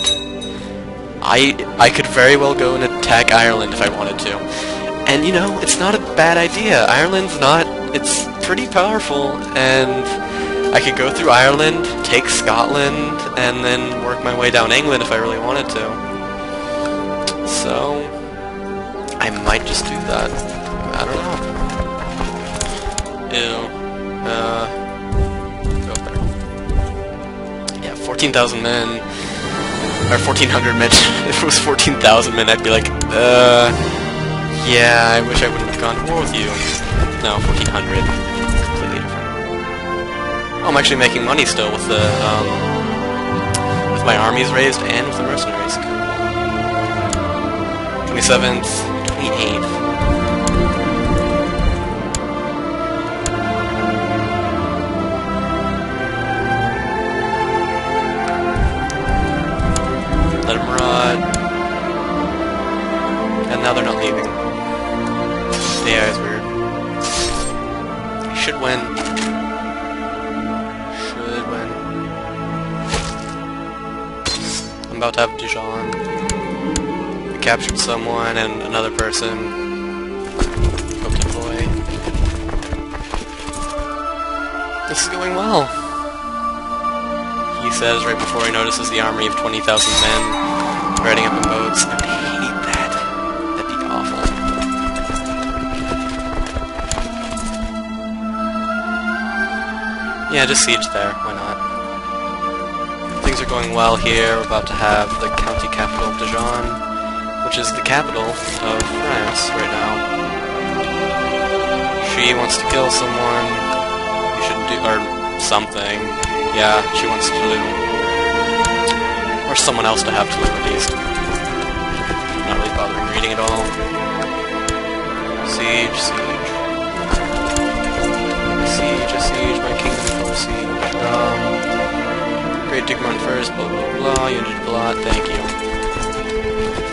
S1: I I could very well go and attack Ireland if I wanted to. And you know, it's not a bad idea. Ireland's not it's pretty powerful and I could go through Ireland, take Scotland, and then work my way down England if I really wanted to. So I might just do that. I don't know. Ew. Uh go up there. Yeah, fourteen thousand men or 1,400 men. if it was 14,000 men, I'd be like, uh, yeah, I wish I wouldn't have gone to war with you. No, 1,400. Completely different. Oh, I'm actually making money still with the, um, with my armies raised and with the mercenaries. 27th, 28th. Let them run. And now they're not leaving. The AI is weird. Should win. Should win. I'm about to have Dijon. We captured someone and another person. This is going well he says right before he notices the army of 20,000 men riding up in boats. Yeah, just siege there. Why not? Things are going well here. We're about to have the county capital of Dijon, which is the capital of France right now. She wants to kill someone. You should do, or something. Yeah, she wants Toulouse. Or someone else to have to Toulouse at least. Not really bothering reading at all. Siege, siege. Siege, a siege, my kingdom for siege. Um, great Digimon first, blah blah blah, you did a lot, thank you.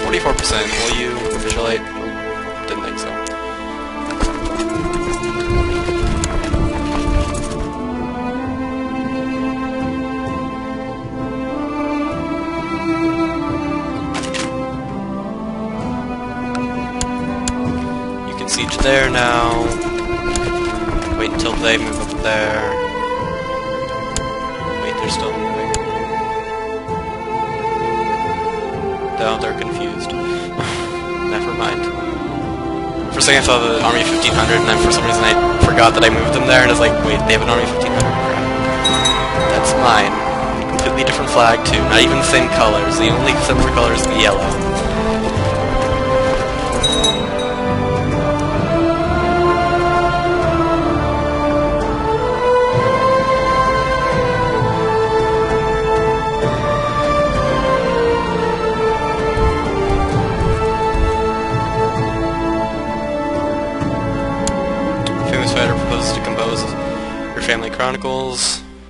S1: 44%, will you capitulate? Didn't think so. You can siege there now. Until they move up there. Wait, they're still moving. No, they're confused. Never mind. For a second I saw the Army 1500 and then for some reason I forgot that I moved them there and it's like, wait, they have an Army 1500? That's mine. Completely different flag too, not even the same colors. The only similar color is the yellow.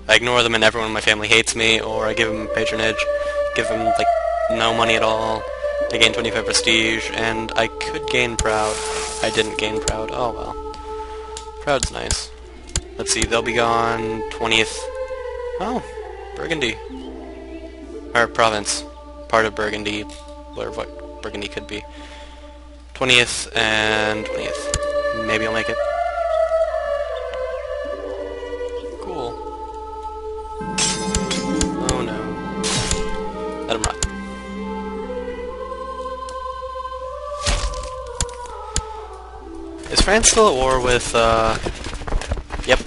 S1: I ignore them and everyone in my family hates me, or I give them patronage, give them, like, no money at all. I gain 25 prestige, and I could gain proud. I didn't gain proud. Oh well. Proud's nice. Let's see, they'll be gone 20th. Oh, Burgundy. Or province. Part of Burgundy, whatever what Burgundy could be. 20th and 20th. Maybe I'll make it. France still at war with, uh... Yep.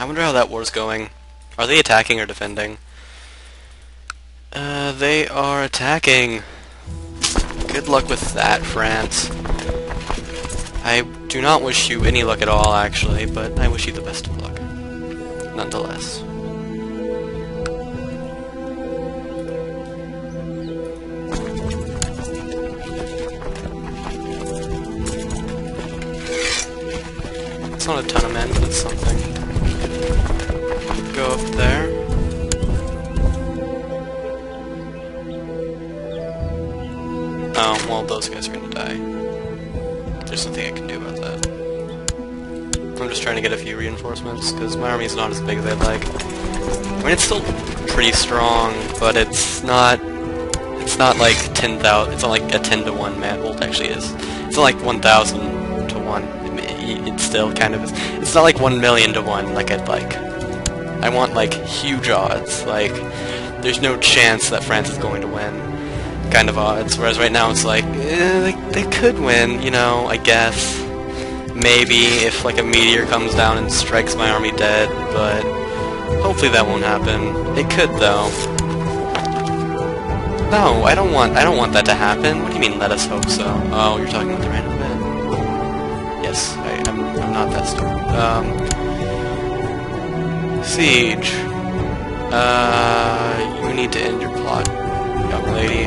S1: I wonder how that war's going. Are they attacking or defending? Uh, they are attacking. Good luck with that, France. I do not wish you any luck at all, actually, but I wish you the best of luck. Nonetheless. Not a ton of men, but it's something. Go up there. Oh, well, those guys are gonna die. There's nothing I can do about that. I'm just trying to get a few reinforcements, because my army's not as big as I'd like. I mean, it's still pretty strong, but it's not... It's not like 10,000... It's not like a 10 to 1 man. Well, actually is. It's not like 1,000 to 1. I mean, It still kind of is. It's not like 1 million to 1 like I'd like. I want, like, huge odds. Like, there's no chance that France is going to win kind of odds. Whereas right now it's like, eh, they, they could win, you know, I guess. Maybe if like a meteor comes down and strikes my army dead, but hopefully that won't happen. It could though. No, I don't want I don't want that to happen. What do you mean let us hope so? Oh, you're talking about the random event. I, I'm, I'm not that stupid. Um, siege. Uh, you need to end your plot, young lady.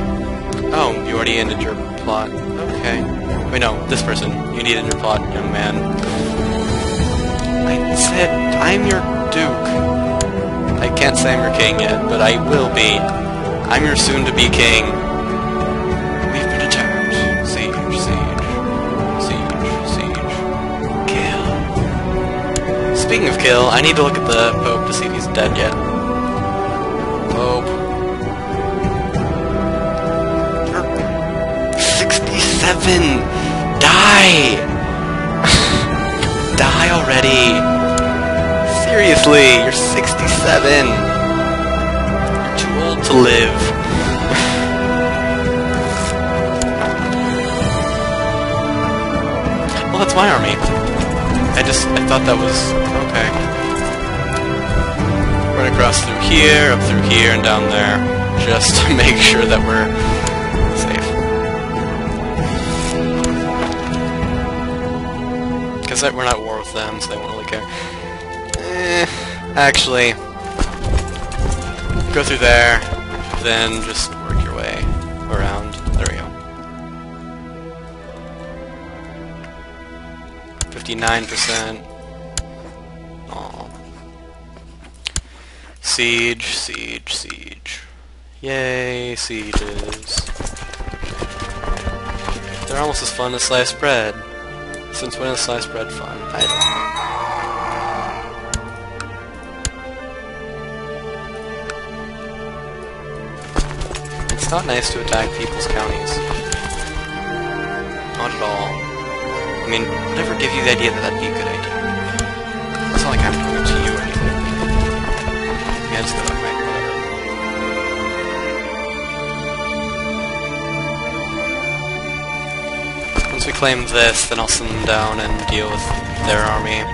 S1: Oh, you already ended your plot. Okay. Wait, no, this person. You need to end your plot, young man. I said, I'm your duke. I can't say I'm your king yet, but I will be. I'm your soon-to-be king. Speaking of kill, I need to look at the Pope to see if he's dead yet. Pope. 67! Die! Die already! Seriously, you're 67! You're too old to live. well, that's my army. I just, I thought that was, okay. Run across through here, up through here, and down there, just to make sure that we're safe. Because we're not at war with them, so they won't really care. Eh, actually, go through there, then just 59%. Aww. Siege, siege, siege. Yay, sieges. They're almost as fun as sliced bread. Since when is sliced bread fun? I don't know. It's not nice to attack people's counties. Not at all. I mean, never give you the idea that that'd be a good idea. It's not like I'm doing to you or anything. Yeah, it's right? Whatever. Once we claim this, then I'll send them down and deal with their army.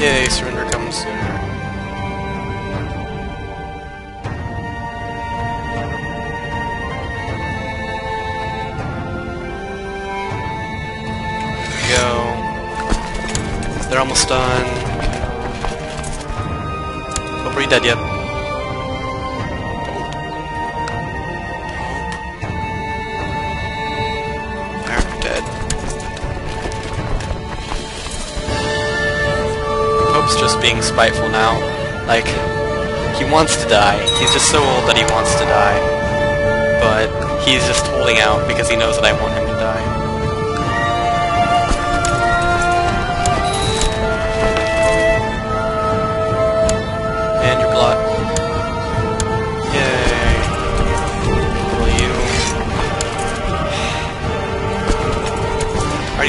S1: Yay, They're almost done. Hope are you dead yet? They're dead. Hope's just being spiteful now. Like, he wants to die. He's just so old that he wants to die. But he's just holding out because he knows that I want him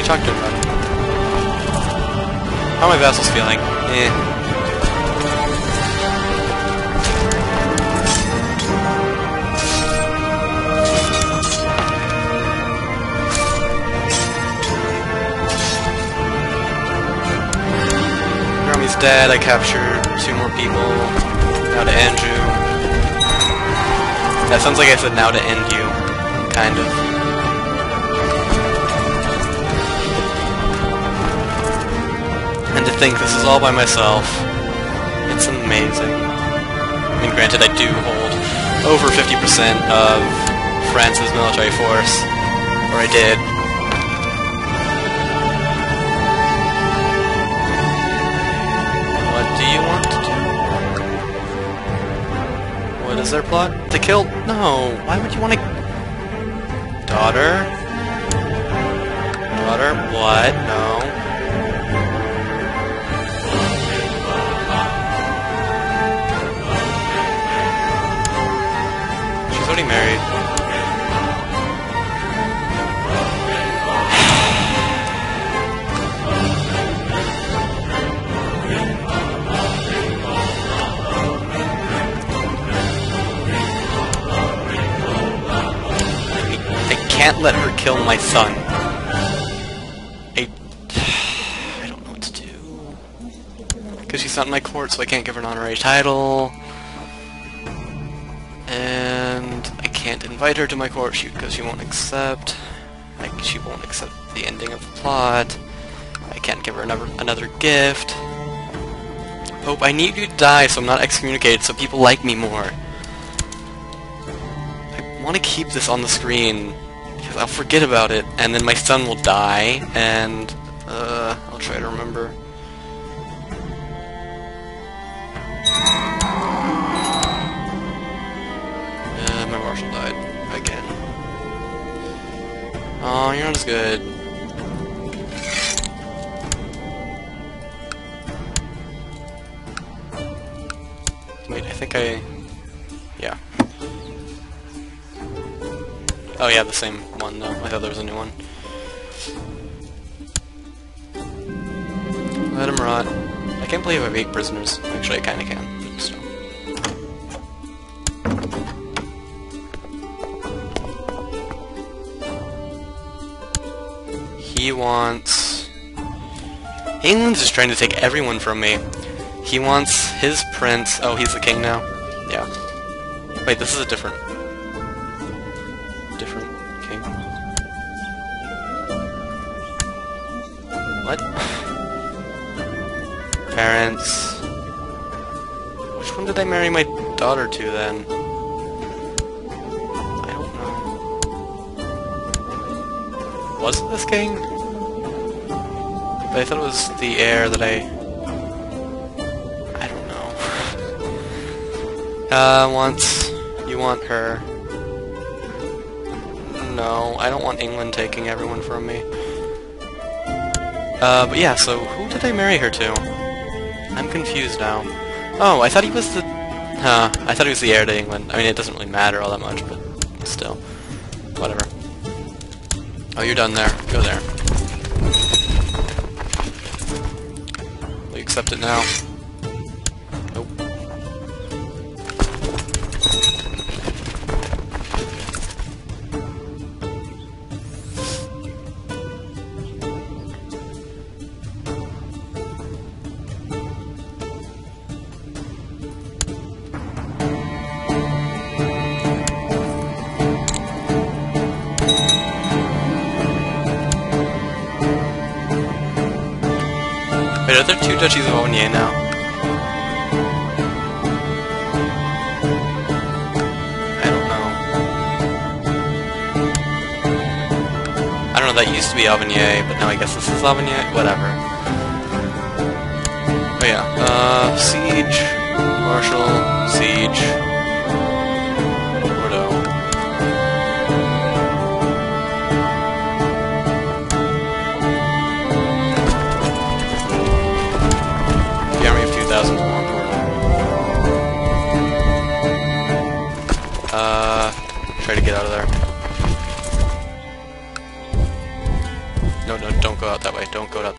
S1: already talked to about it. How are my vassals feeling? Eh. Dead, I captured two more people. Now to Andrew. That sounds like I said now to end you. Kind of. Think this is all by myself. It's amazing. I mean, granted, I do hold over 50% of France's military force. Or I did. What do you want to do? What is their plot? To kill? No. Why would you want to... Daughter? Daughter? What? No. Married. I can't let her kill my son. I... I don't know what to do. Because she's not in my court, so I can't give her an honorary title. Invite her to my court because she won't accept. Like, she won't accept the ending of the plot. I can't give her another, another gift. Hope, I need you to die so I'm not excommunicated so people like me more. I want to keep this on the screen because I'll forget about it and then my son will die and uh, I'll try to remember. Oh, you're not as good. Wait, I think I... Yeah. Oh yeah, the same one though. I thought there was a new one. Let him rot. I can't believe I have eight prisoners. Actually, I kinda can, He wants... England's just trying to take everyone from me. He wants his prince... Oh, he's the king now? Yeah. Wait, this is a different... Different king. What? Parents... Which one did I marry my daughter to, then? I don't know. Was it this king? But I thought it was the heir that I... I don't know. Uh, wants... You want her. No, I don't want England taking everyone from me. Uh, but yeah, so who did I marry her to? I'm confused now. Oh, I thought he was the... Huh, I thought he was the heir to England. I mean, it doesn't really matter all that much, but still. Whatever. Oh, you're done there. Go there. Accept it now? Duchies of Auvergne now? I don't know. I don't know, that used to be Auvergne, but now I guess this is Auvergne? Whatever. Oh yeah, uh, Siege, Marshall, Siege, go out that way. Don't go out.